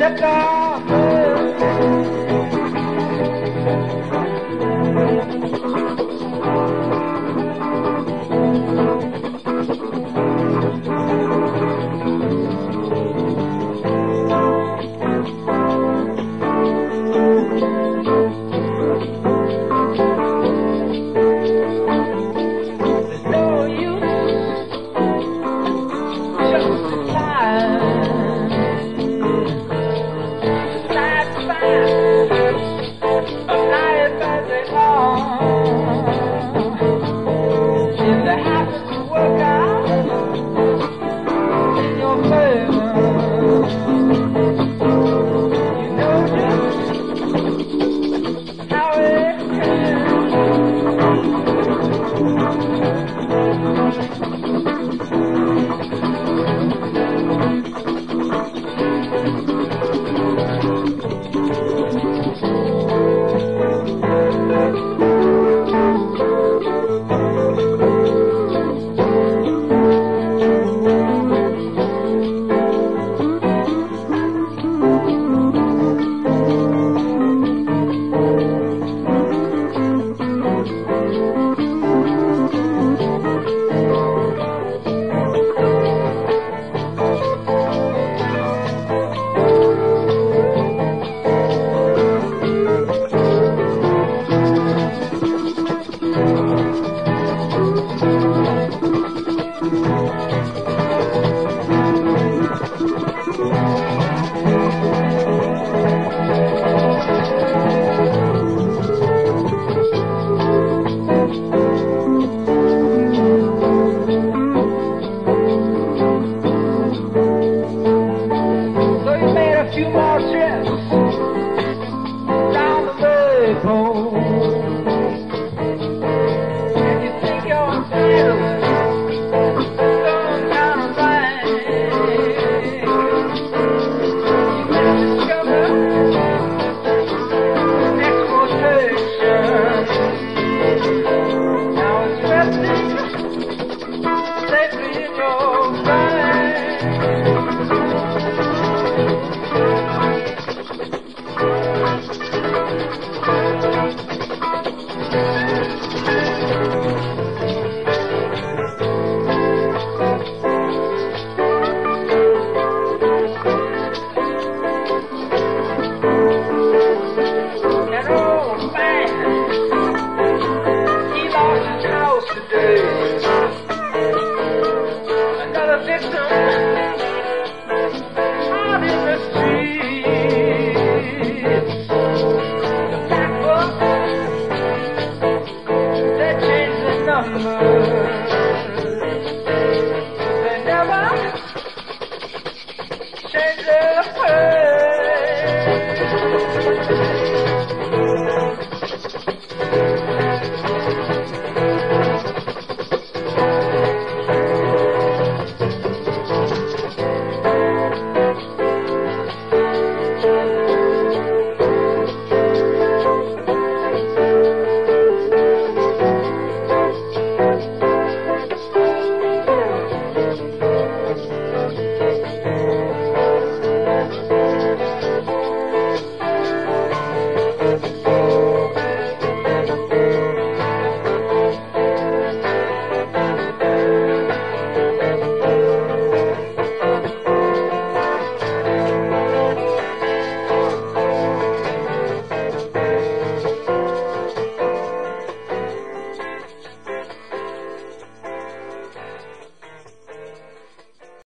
Jaka. Thank you.